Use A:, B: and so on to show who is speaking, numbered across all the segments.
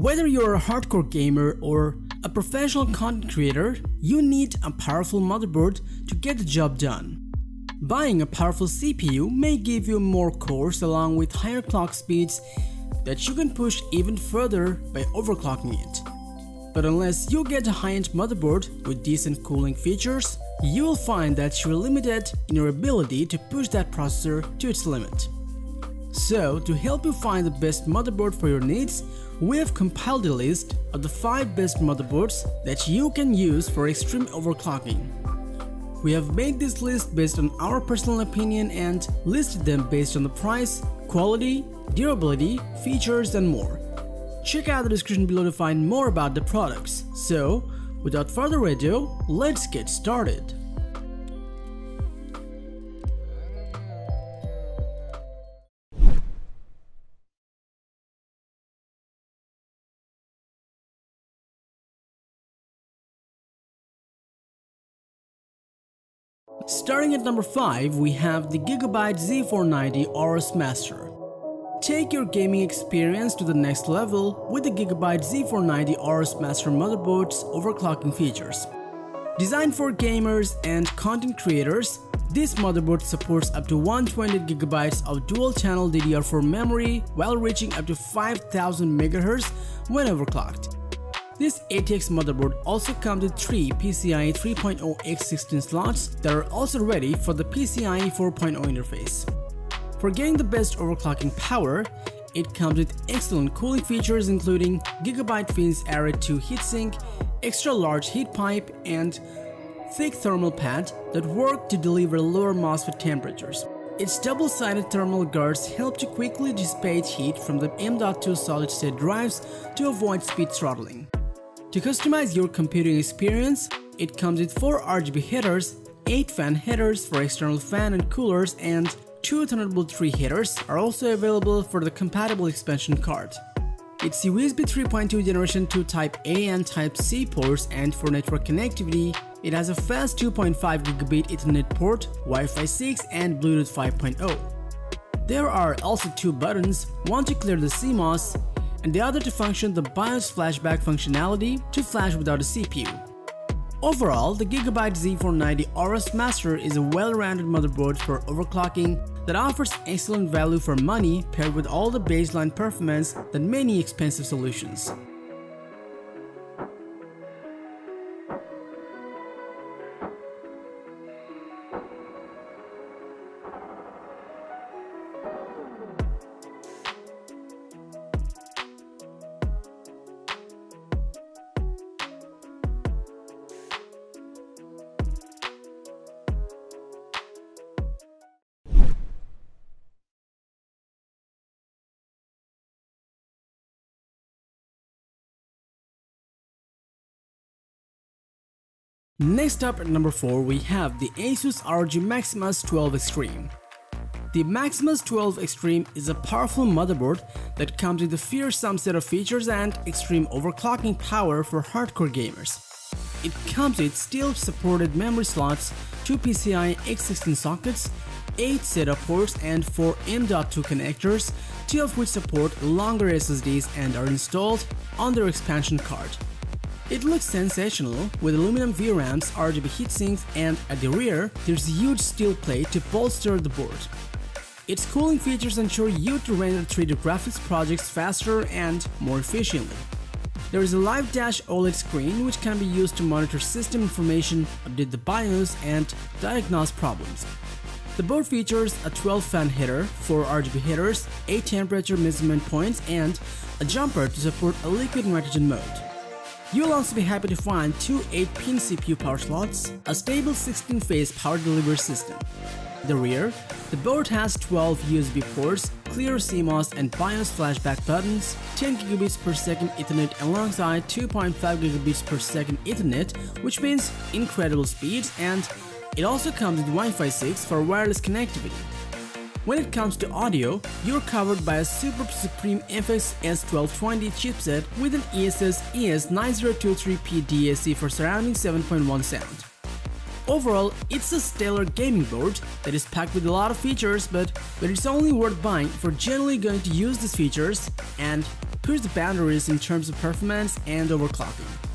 A: Whether you're a hardcore gamer or a professional content creator, you need a powerful motherboard to get the job done. Buying a powerful CPU may give you more cores along with higher clock speeds that you can push even further by overclocking it. But unless you get a high-end motherboard with decent cooling features, you will find that you're limited in your ability to push that processor to its limit. So, to help you find the best motherboard for your needs, we have compiled a list of the 5 best motherboards that you can use for extreme overclocking. We have made this list based on our personal opinion and listed them based on the price, quality, durability, features and more. Check out the description below to find more about the products. So, without further ado, let's get started. Starting at number 5, we have the Gigabyte Z490 Aorus Master. Take your gaming experience to the next level with the Gigabyte Z490 Aorus Master motherboard's overclocking features. Designed for gamers and content creators, this motherboard supports up to 128GB of dual-channel DDR4 memory while reaching up to 5000 MHz when overclocked. This ATX motherboard also comes with 3 PCIe 3.0 X16 slots that are also ready for the PCIe 4.0 interface. For getting the best overclocking power, it comes with excellent cooling features including Gigabyte Fins Array 2 heatsink, extra large heat pipe, and thick thermal pad that work to deliver lower MOSFET temperatures. Its double-sided thermal guards help to quickly dissipate heat from the M.2 solid-state drives to avoid speed throttling. To customize your computing experience, it comes with 4 RGB headers, 8 fan headers for external fan and coolers and 2 Thunderbolt 3 headers are also available for the compatible expansion card. Its USB 3.2 Generation 2 Type A and Type C ports and for network connectivity, it has a fast 2.5 gigabit Ethernet port, Wi-Fi 6 and Bluetooth 5.0. There are also two buttons, one to clear the CMOS and the other to function the BIOS flashback functionality to flash without a CPU. Overall, the Gigabyte Z490 Aorus Master is a well-rounded motherboard for overclocking that offers excellent value for money paired with all the baseline performance than many expensive solutions. Next up at number 4 we have the Asus ROG Maximus 12 Extreme. The Maximus 12 Extreme is a powerful motherboard that comes with a fearsome set of features and extreme overclocking power for hardcore gamers. It comes with steel supported memory slots, 2 PCI X16 sockets, 8 SATA ports and 4 M.2 connectors, 2 of which support longer SSDs and are installed on their expansion card. It looks sensational with aluminum VRAMs, RGB heatsinks, and at the rear, there's a huge steel plate to bolster the board. Its cooling features ensure you to render 3D graphics projects faster and more efficiently. There is a LiveDash OLED screen which can be used to monitor system information, update the BIOS, and diagnose problems. The board features a 12 fan header, 4 RGB headers, 8 temperature measurement points, and a jumper to support a liquid nitrogen mode. You'll also be happy to find two 8-pin CPU power slots, a stable 16-phase power delivery system. The rear, the board has 12 USB ports, clear CMOS and BIOS flashback buttons, 10 gigabits per second Ethernet alongside 2.5 gigabits per second Ethernet, which means incredible speeds, and it also comes with Wi-Fi 6 for wireless connectivity. When it comes to audio, you're covered by a Superb Supreme FX S1220 chipset with an ESS ES9023P DAC for surrounding 7.1 sound. Overall, it's a stellar gaming board that is packed with a lot of features but, but it's only worth buying if you're generally going to use these features and push the boundaries in terms of performance and overclocking.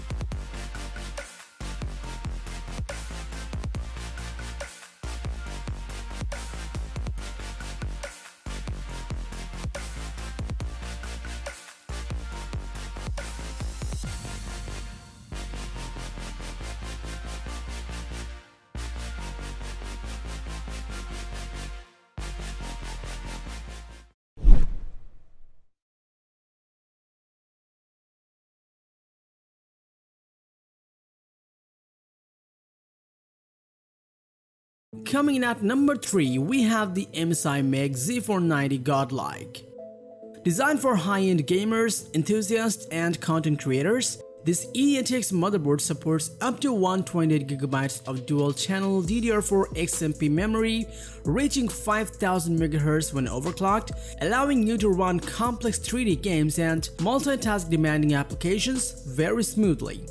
A: Coming in at number 3, we have the MSI MEG Z490 Godlike. Designed for high-end gamers, enthusiasts, and content creators, this EDNTX motherboard supports up to 128GB of dual-channel DDR4 XMP memory, reaching 5000 MHz when overclocked, allowing you to run complex 3D games and multitask demanding applications very smoothly.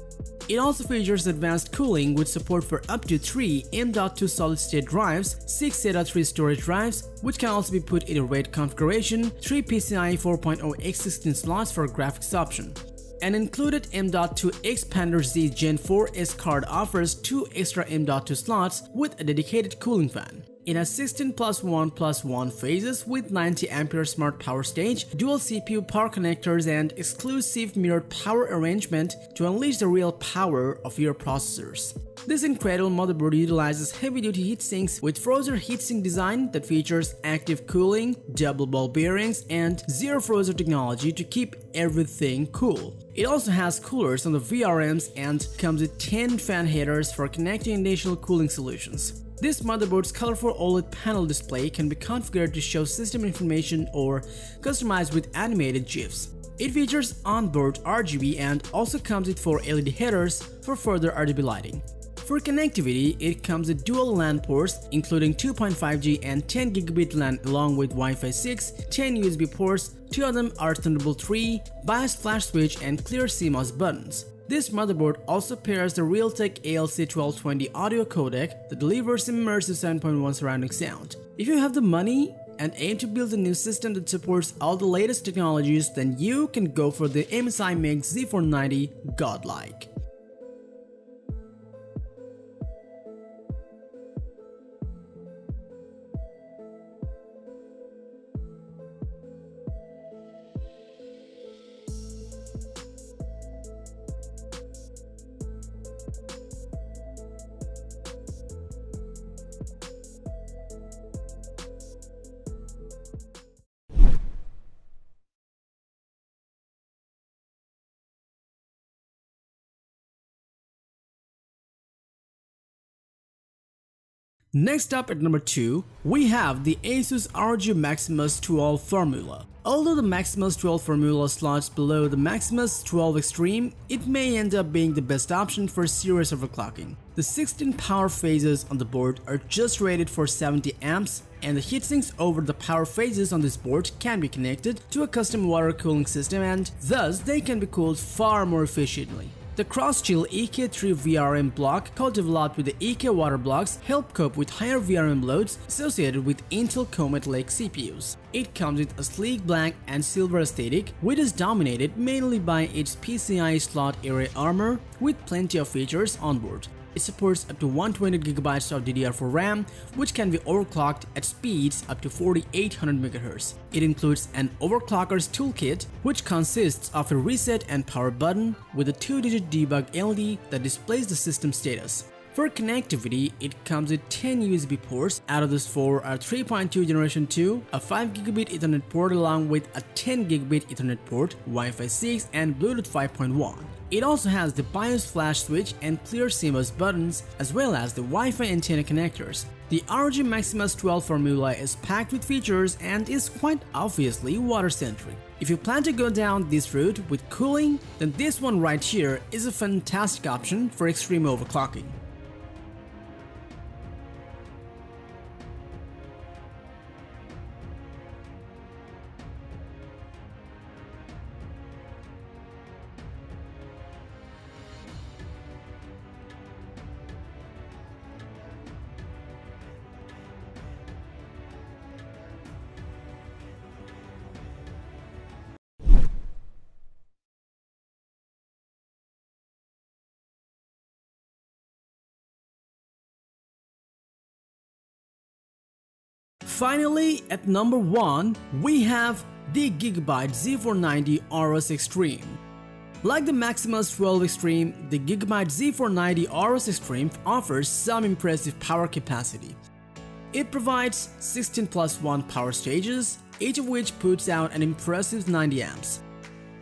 A: It also features advanced cooling with support for up to 3 M.2 solid-state drives, 6 SATA 3 storage drives, which can also be put in a RAID configuration, 3 PCIe 4.0 X16 slots for graphics option. An included M.2 Expander Z Gen 4 S card offers 2 extra M.2 slots with a dedicated cooling fan. It a 16 plus 1 plus 1 phases with 90 ampere smart power stage, dual CPU power connectors and exclusive mirrored power arrangement to unleash the real power of your processors. This incredible motherboard utilizes heavy-duty heatsinks with Frozr heatsink design that features active cooling, double ball bearings, and zero Frozr technology to keep everything cool. It also has coolers on the VRMs and comes with 10 fan headers for connecting additional cooling solutions. This motherboard's colorful OLED panel display can be configured to show system information or customized with animated GIFs. It features onboard RGB and also comes with 4 LED headers for further RGB lighting. For connectivity, it comes with dual LAN ports including 2.5G and 10 gigabit LAN along with Wi-Fi 6, 10 USB ports, 2 of them are Thunderbolt 3, BIOS flash switch and clear CMOS buttons. This motherboard also pairs the Realtek ALC1220 audio codec that delivers immersive 7.1 surrounding sound. If you have the money and aim to build a new system that supports all the latest technologies, then you can go for the MSI MEG Z490 Godlike. Next up at number 2, we have the Asus ROG Maximus 12 formula. Although the Maximus 12 formula slots below the Maximus 12 Extreme, it may end up being the best option for serious overclocking. The 16 power phases on the board are just rated for 70 amps and the heatsinks over the power phases on this board can be connected to a custom water cooling system and thus they can be cooled far more efficiently. The Crosschill EK3 VRM block, co-developed with the EK water blocks, help cope with higher VRM loads associated with Intel Comet Lake CPUs. It comes with a sleek black and silver aesthetic, which is dominated mainly by its PCI slot array armor with plenty of features on board. It supports up to 128GB of DDR4 RAM, which can be overclocked at speeds up to 4800 MHz. It includes an overclocker's toolkit, which consists of a reset and power button with a 2-digit debug LED that displays the system status. For connectivity, it comes with 10 USB ports, out of those 4 are 3.2 generation 2, a 5GB Ethernet port along with a 10GB Ethernet port, Wi-Fi 6 and Bluetooth 5.1. It also has the BIOS flash switch and clear CMOS buttons as well as the Wi-Fi antenna connectors. The ROG Maximus 12 formula is packed with features and is quite obviously water-centric. If you plan to go down this route with cooling, then this one right here is a fantastic option for extreme overclocking. Finally, at number 1, we have the Gigabyte Z490 Aorus Extreme. Like the Maximus 12 Extreme, the Gigabyte Z490 Aorus Extreme offers some impressive power capacity. It provides 16 plus 1 power stages, each of which puts out an impressive 90 amps.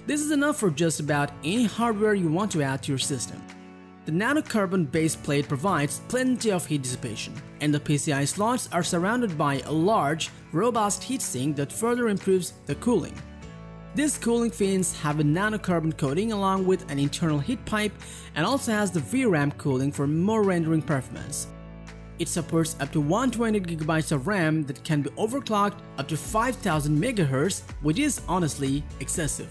A: This is enough for just about any hardware you want to add to your system. The nanocarbon base plate provides plenty of heat dissipation, and the PCI slots are surrounded by a large, robust heatsink that further improves the cooling. These cooling fins have a nanocarbon coating along with an internal heat pipe and also has the VRAM cooling for more rendering performance. It supports up to 128GB of RAM that can be overclocked up to 5000 MHz, which is honestly excessive.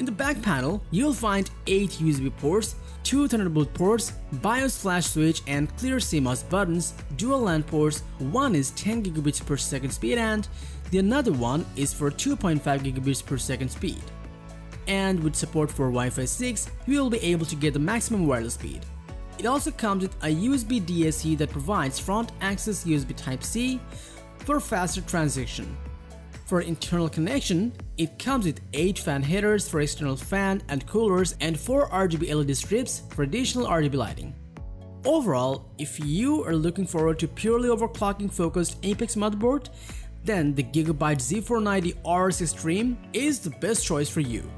A: In the back panel, you'll find 8 USB ports, 2 Thunderbolt ports, BIOS flash switch and clear CMOS buttons, dual LAN ports, one is 10 gigabits per second speed and the another one is for 2.5 gigabits per second speed. And with support for Wi-Fi 6, you will be able to get the maximum wireless speed. It also comes with a USB DAC that provides front access USB Type-C for faster transition. For internal connection, it comes with 8 fan headers for external fan and coolers and 4 RGB LED strips for additional RGB lighting. Overall, if you are looking forward to purely overclocking focused Apex motherboard, then the Gigabyte Z490 Aorus Extreme is the best choice for you.